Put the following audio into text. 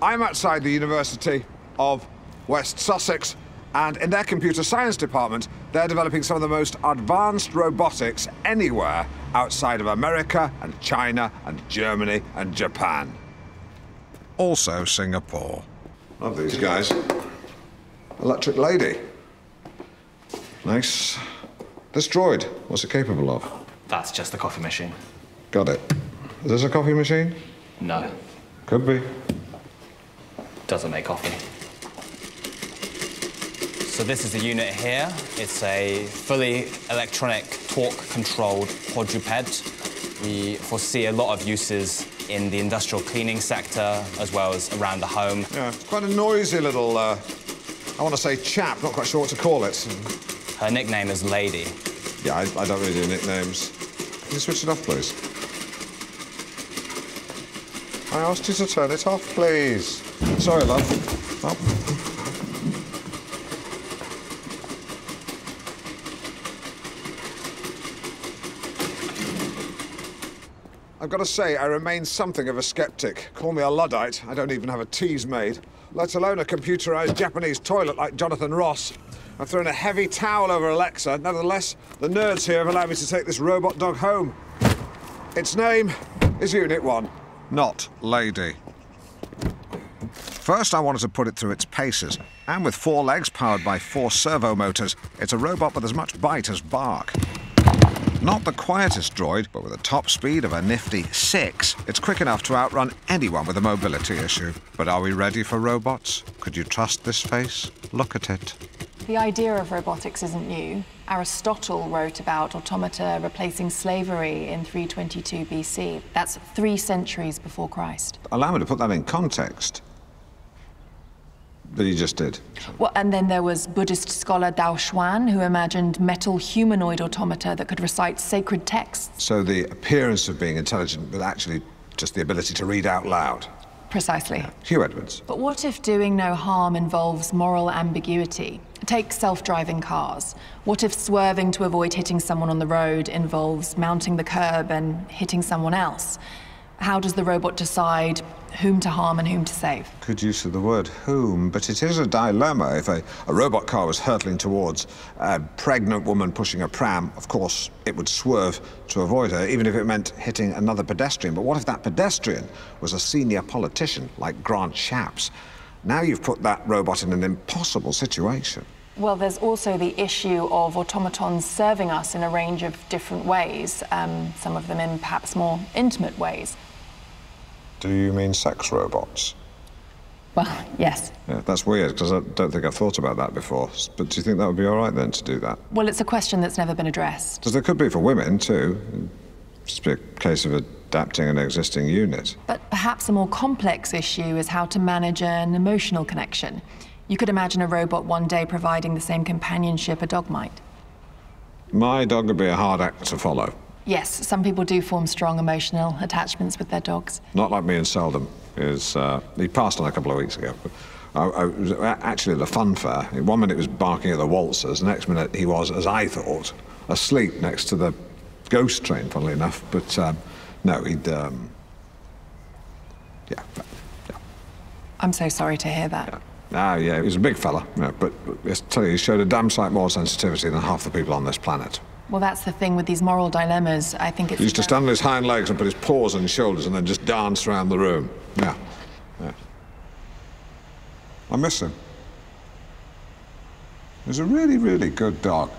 I'm outside the University of West Sussex, and in their computer science department, they're developing some of the most advanced robotics anywhere outside of America and China and Germany and Japan. Also Singapore. Love these guys. Electric Lady. Nice. This droid, what's it capable of? That's just the coffee machine. Got it. Is this a coffee machine? No, Could be. Doesn't make coffee. So this is the unit here. It's a fully electronic torque-controlled quadruped. We foresee a lot of uses in the industrial cleaning sector as well as around the home. Yeah, it's quite a noisy little, uh, I want to say chap, not quite sure what to call it. Her nickname is Lady. Yeah, I, I don't really do nicknames. Can you switch it off, please? I asked you to turn it off, please. Sorry, love. Oh. I've got to say, I remain something of a skeptic. Call me a Luddite. I don't even have a Teasmade, let alone a computerized Japanese toilet like Jonathan Ross. I've thrown a heavy towel over Alexa. Nevertheless, the nerds here have allowed me to take this robot dog home. Its name is Unit 1, not Lady. First, I wanted to put it through its paces, and with four legs powered by four servo motors, it's a robot with as much bite as bark. Not the quietest droid, but with a top speed of a nifty six, it's quick enough to outrun anyone with a mobility issue. But are we ready for robots? Could you trust this face? Look at it. The idea of robotics isn't new. Aristotle wrote about automata replacing slavery in 322 BC. That's three centuries before Christ. Allow me to put that in context. But he just did. Well, and then there was Buddhist scholar Dao Xuan, who imagined metal humanoid automata that could recite sacred texts. So the appearance of being intelligent, but actually just the ability to read out loud. Precisely. Huw Edwards. But what if doing no harm involves moral ambiguity? Take self driving cars. What if swerving to avoid hitting someone on the road involves mounting the curb and hitting someone else? How does the robot decide whom to harm and whom to save? Good use of the word whom, but it is a dilemma. If a, a robot car was hurtling towards a pregnant woman pushing a pram, of course, it would swerve to avoid her, even if it meant hitting another pedestrian. But what if that pedestrian was a senior politician like Grant Shapps? Now you've put that robot in an impossible situation. Well, there's also the issue of automatons serving us in a range of different ways, um, some of them in perhaps more intimate ways. Do you mean sex robots? Well, yes. Yeah, that's weird because I don't think I've thought about that before. But do you think that would be all right then to do that? Well, it's a question that's never been addressed. Because there could be for women too. Be a case of adapting an existing unit. But perhaps a more complex issue is how to manage an emotional connection. You could imagine a robot one day providing the same companionship a dog might. My dog would be a hard act to follow. Yes, some people do form strong emotional attachments with their dogs. Not like me and Seldom. Is uh, he passed on a couple of weeks ago. I, I was actually at a fun fair. One minute he was barking at the waltzers. The next minute he was, as I thought, asleep next to the ghost train. Funnily enough, but um, no, he'd. Um, yeah, yeah. I'm so sorry to hear that. Ah, yeah, he was a big fella, yeah, but, but I tell you, he showed a damn sight more sensitivity than half the people on this planet. Well, that's the thing with these moral dilemmas. I think it's. He used to stand on his hind legs and put his paws on his shoulders and then just dance around the room. Yeah. yeah. I miss him. He's a really, really good dog.